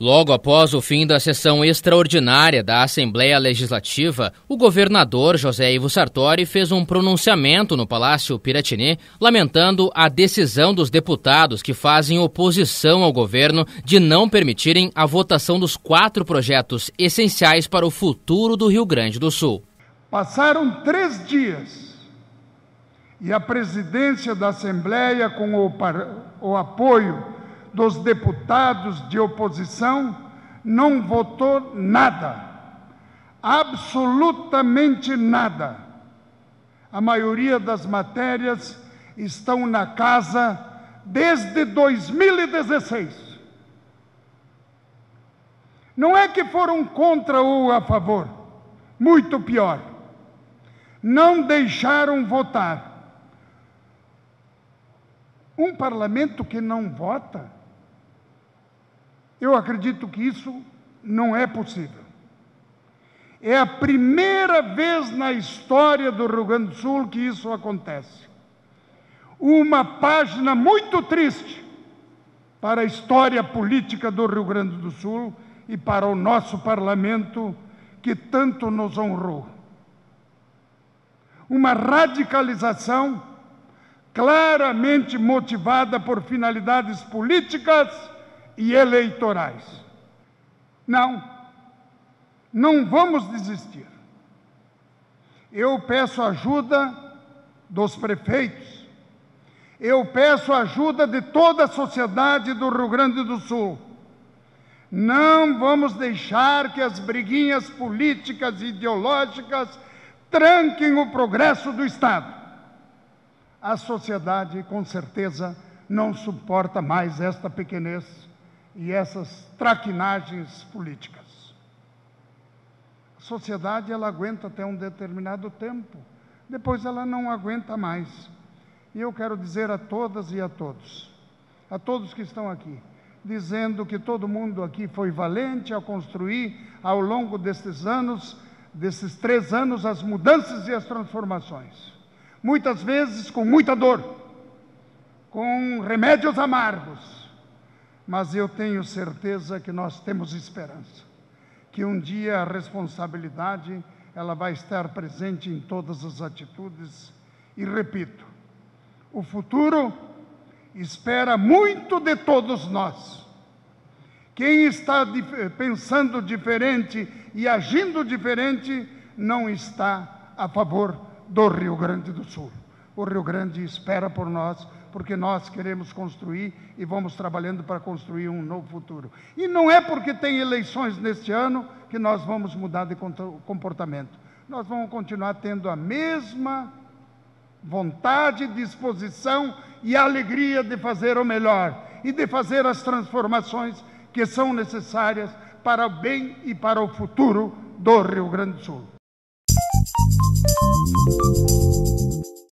Logo após o fim da sessão extraordinária da Assembleia Legislativa, o governador José Ivo Sartori fez um pronunciamento no Palácio Piratini, lamentando a decisão dos deputados que fazem oposição ao governo de não permitirem a votação dos quatro projetos essenciais para o futuro do Rio Grande do Sul. Passaram três dias e a presidência da Assembleia, com o, o apoio dos deputados de oposição não votou nada, absolutamente nada. A maioria das matérias estão na casa desde 2016. Não é que foram contra ou a favor, muito pior. Não deixaram votar. Um parlamento que não vota eu acredito que isso não é possível. É a primeira vez na história do Rio Grande do Sul que isso acontece. Uma página muito triste para a história política do Rio Grande do Sul e para o nosso parlamento que tanto nos honrou. Uma radicalização claramente motivada por finalidades políticas e eleitorais. Não, não vamos desistir. Eu peço ajuda dos prefeitos, eu peço ajuda de toda a sociedade do Rio Grande do Sul. Não vamos deixar que as briguinhas políticas e ideológicas tranquem o progresso do Estado. A sociedade, com certeza, não suporta mais esta pequenez e essas traquinagens políticas. A sociedade ela aguenta até um determinado tempo, depois ela não aguenta mais. E eu quero dizer a todas e a todos, a todos que estão aqui, dizendo que todo mundo aqui foi valente a construir ao longo destes anos, desses três anos, as mudanças e as transformações. Muitas vezes com muita dor, com remédios amargos, mas eu tenho certeza que nós temos esperança, que um dia a responsabilidade ela vai estar presente em todas as atitudes e repito, o futuro espera muito de todos nós. Quem está pensando diferente e agindo diferente não está a favor do Rio Grande do Sul. O Rio Grande espera por nós porque nós queremos construir e vamos trabalhando para construir um novo futuro. E não é porque tem eleições neste ano que nós vamos mudar de comportamento. Nós vamos continuar tendo a mesma vontade, disposição e alegria de fazer o melhor e de fazer as transformações que são necessárias para o bem e para o futuro do Rio Grande do Sul. うん。